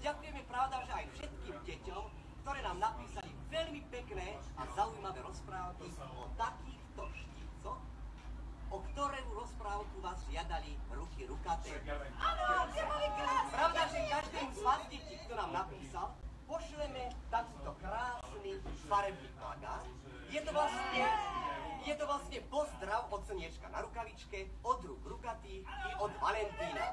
ďakujeme pravda, že aj všetkým deťom, ktoré nám napísali veľmi pekné a zaujímavé rozprávky o takýchto štícoch, o ktorú rozprávku vás žiadali ruky rukaté. Áno, tie boli krásne! Pravda, že každému z vás detí, kto nám napísal, pošleme takýto krásny farebný plagát. Je to vlastne, je to vlastne pozdrav od slniečka na rukavičke, od rúk rukatých i od Valentína.